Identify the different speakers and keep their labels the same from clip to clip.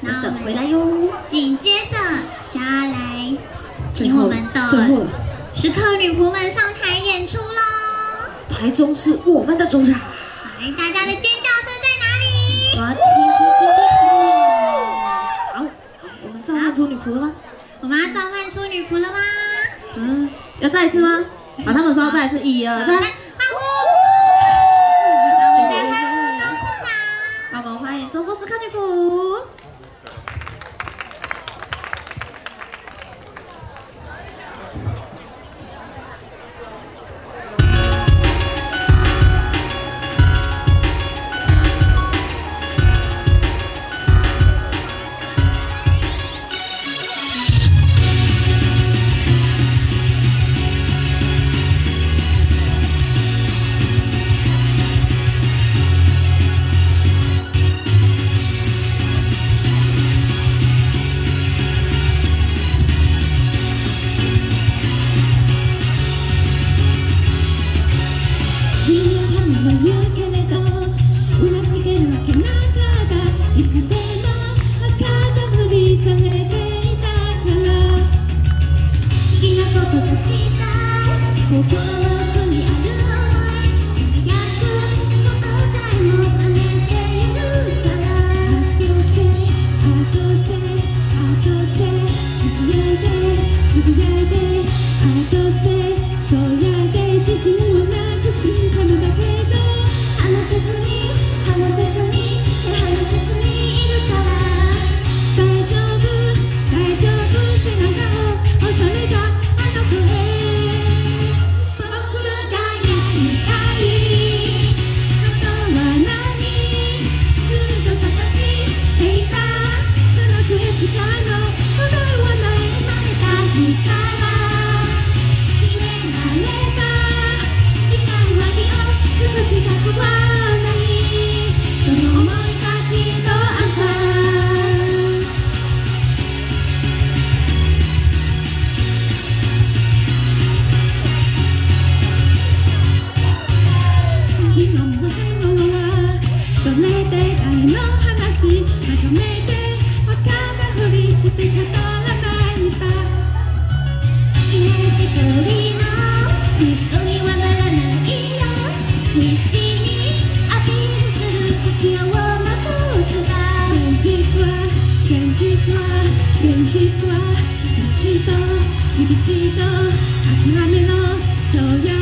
Speaker 1: 那我们回来
Speaker 2: 哟。
Speaker 1: 紧接着就要来请我们的时刻女仆们上台演出喽。
Speaker 2: 台中是我们的主场。
Speaker 1: 来，大家的尖叫声在哪里？
Speaker 2: 好，我们召唤出女仆了吗？
Speaker 1: 我们要召唤出女仆了吗？
Speaker 2: 嗯，要再一次吗？把，他们说要再一次，一二三。
Speaker 3: good thing.
Speaker 4: 只有我们不知道
Speaker 3: can't you see 一一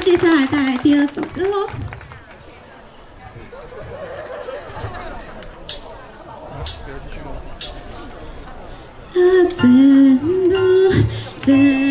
Speaker 3: 接下来带来第二首歌喽。啊，真的。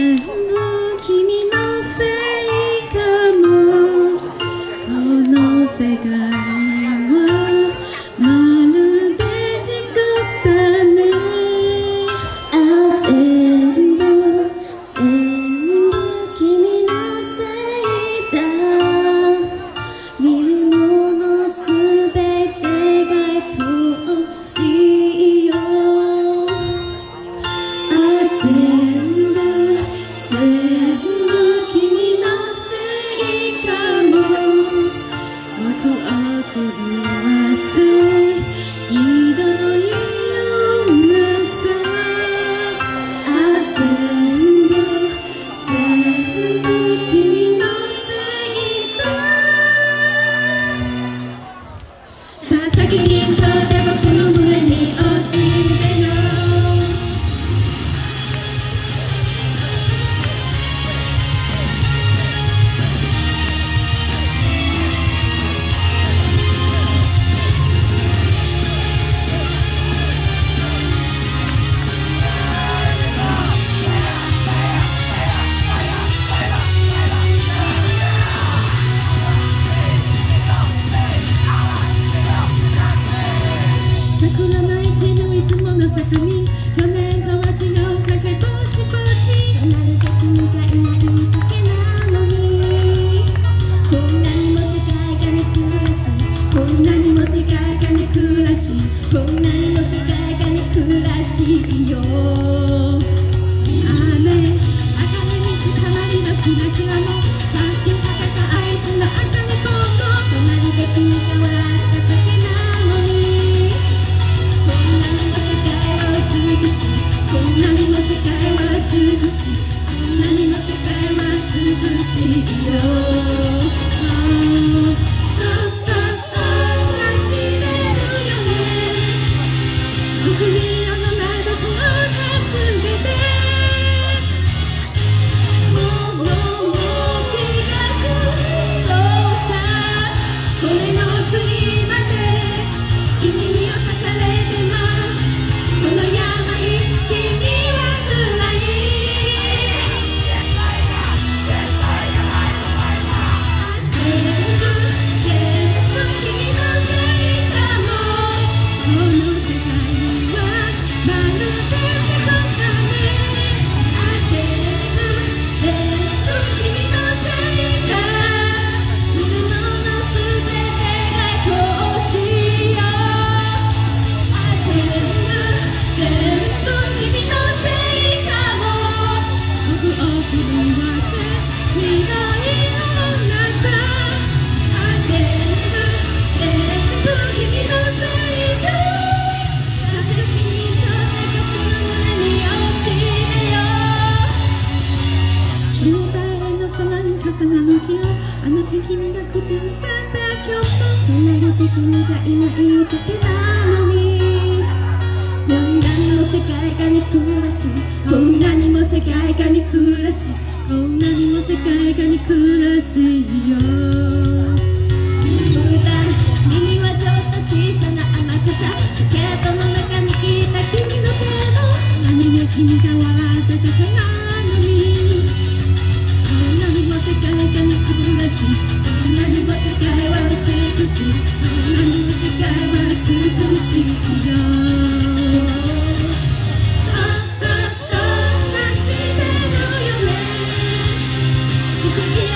Speaker 3: Finalement, 夕晴れの空に重なる気をあの日君が口ずさんだ曲
Speaker 4: 流れて君がいないだけなのに混乱の世界が憎らしいこんなにも世界観に暮らし
Speaker 3: こんなにも世界が憎らしいよ。普
Speaker 4: 段耳はちょっと小さな甘くさポケの中にいた君の手の
Speaker 3: 何が君が笑ってたかな？し
Speaker 4: 何も世界は美しい
Speaker 3: 何も世界は美しいよ「
Speaker 4: おっとっとなしてるよ」